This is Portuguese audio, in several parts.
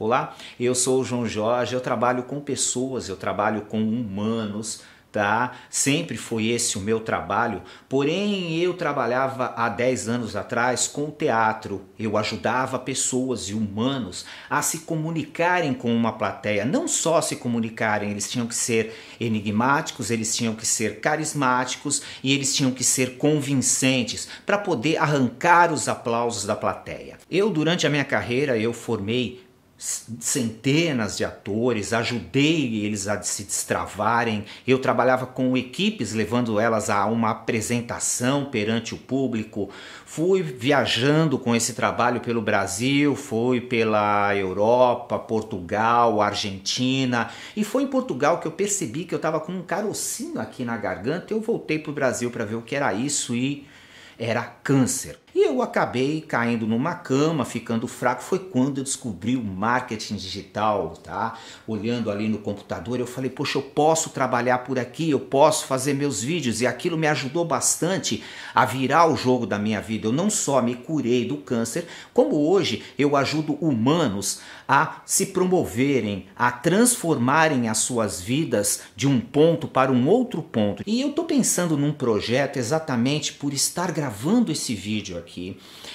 Olá, eu sou o João Jorge, eu trabalho com pessoas, eu trabalho com humanos, tá? Sempre foi esse o meu trabalho. Porém, eu trabalhava há 10 anos atrás com o teatro. Eu ajudava pessoas e humanos a se comunicarem com uma plateia, não só se comunicarem, eles tinham que ser enigmáticos, eles tinham que ser carismáticos e eles tinham que ser convincentes para poder arrancar os aplausos da plateia. Eu durante a minha carreira eu formei centenas de atores, ajudei eles a se destravarem. Eu trabalhava com equipes levando elas a uma apresentação perante o público. Fui viajando com esse trabalho pelo Brasil, fui pela Europa, Portugal, Argentina. E foi em Portugal que eu percebi que eu estava com um carocinho aqui na garganta. Eu voltei para o Brasil para ver o que era isso e era câncer. E eu acabei caindo numa cama, ficando fraco. Foi quando eu descobri o marketing digital, tá? Olhando ali no computador, eu falei, poxa, eu posso trabalhar por aqui, eu posso fazer meus vídeos. E aquilo me ajudou bastante a virar o jogo da minha vida. Eu não só me curei do câncer, como hoje eu ajudo humanos a se promoverem, a transformarem as suas vidas de um ponto para um outro ponto. E eu tô pensando num projeto exatamente por estar gravando esse vídeo aqui.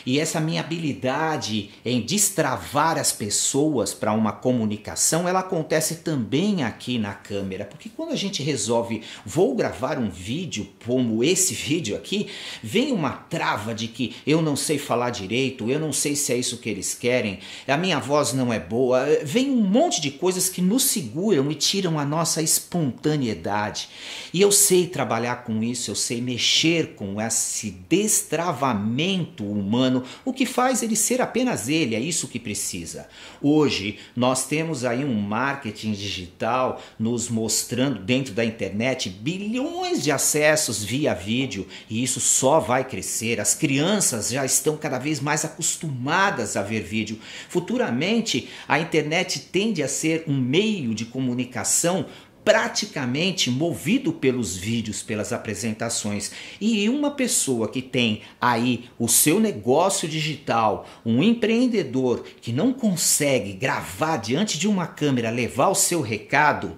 E essa minha habilidade em destravar as pessoas para uma comunicação, ela acontece também aqui na câmera, porque quando a gente resolve vou gravar um vídeo como esse vídeo aqui, vem uma trava de que eu não sei falar direito, eu não sei se é isso que eles querem, a minha voz não é boa, vem um monte de coisas que nos seguram e tiram a nossa espontaneidade. E eu sei trabalhar com isso, eu sei mexer com esse destravamento humano, o que faz ele ser apenas ele, é isso que precisa. Hoje nós temos aí um marketing digital nos mostrando dentro da internet bilhões de acessos via vídeo e isso só vai crescer. As crianças já estão cada vez mais acostumadas a ver vídeo. Futuramente a internet tende a ser um meio de comunicação praticamente movido pelos vídeos, pelas apresentações. E uma pessoa que tem aí o seu negócio digital, um empreendedor que não consegue gravar diante de uma câmera, levar o seu recado,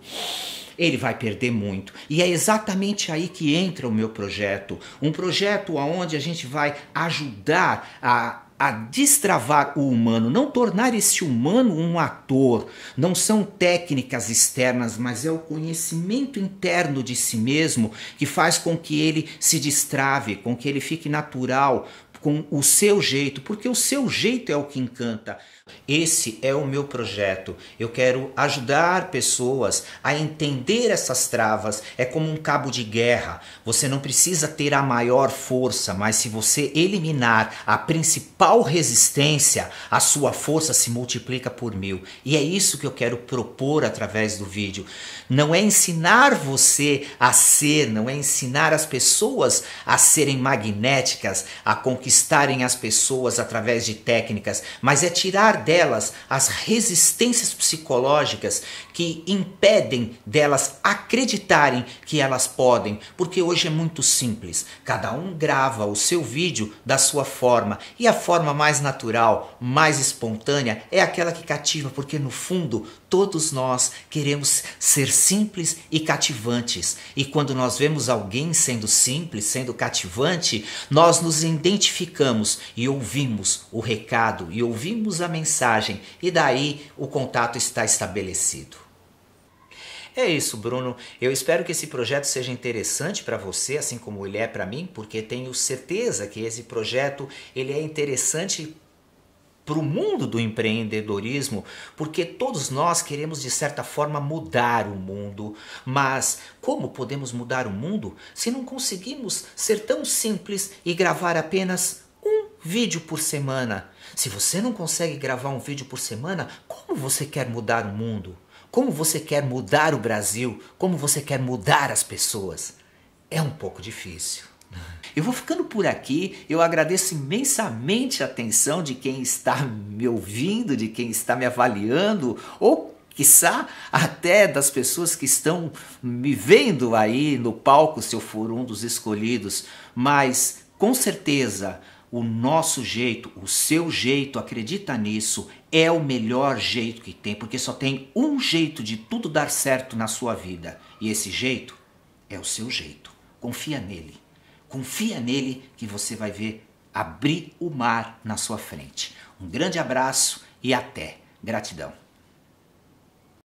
ele vai perder muito. E é exatamente aí que entra o meu projeto. Um projeto onde a gente vai ajudar a a destravar o humano, não tornar esse humano um ator. Não são técnicas externas, mas é o conhecimento interno de si mesmo que faz com que ele se destrave, com que ele fique natural, com o seu jeito, porque o seu jeito é o que encanta. Esse é o meu projeto. Eu quero ajudar pessoas a entender essas travas. É como um cabo de guerra. Você não precisa ter a maior força, mas se você eliminar a principal resistência, a sua força se multiplica por mil. E é isso que eu quero propor através do vídeo. Não é ensinar você a ser, não é ensinar as pessoas a serem magnéticas, a conquistarem as pessoas através de técnicas, mas é tirar delas as resistências psicológicas que impedem delas acreditarem que elas podem, porque hoje é muito simples. Cada um grava o seu vídeo da sua forma e a forma mais natural, mais espontânea é aquela que cativa, porque no fundo todos nós queremos ser simples e cativantes. E quando nós vemos alguém sendo simples, sendo cativante, nós nos identificamos e ouvimos o recado e ouvimos a mensagem e daí o contato está estabelecido. É isso, Bruno. Eu espero que esse projeto seja interessante para você, assim como ele é para mim, porque tenho certeza que esse projeto ele é interessante para o mundo do empreendedorismo, porque todos nós queremos de certa forma mudar o mundo, mas como podemos mudar o mundo se não conseguimos ser tão simples e gravar apenas um vídeo por semana? Se você não consegue gravar um vídeo por semana, como você quer mudar o mundo? Como você quer mudar o Brasil? Como você quer mudar as pessoas? É um pouco difícil. Eu vou ficando por aqui. Eu agradeço imensamente a atenção de quem está me ouvindo, de quem está me avaliando, ou quiçá até das pessoas que estão me vendo aí no palco, se eu for um dos escolhidos. Mas com certeza o nosso jeito, o seu jeito, acredita nisso, é o melhor jeito que tem, porque só tem um jeito de tudo dar certo na sua vida. E esse jeito é o seu jeito. Confia nele. Confia nele que você vai ver abrir o mar na sua frente. Um grande abraço e até. Gratidão.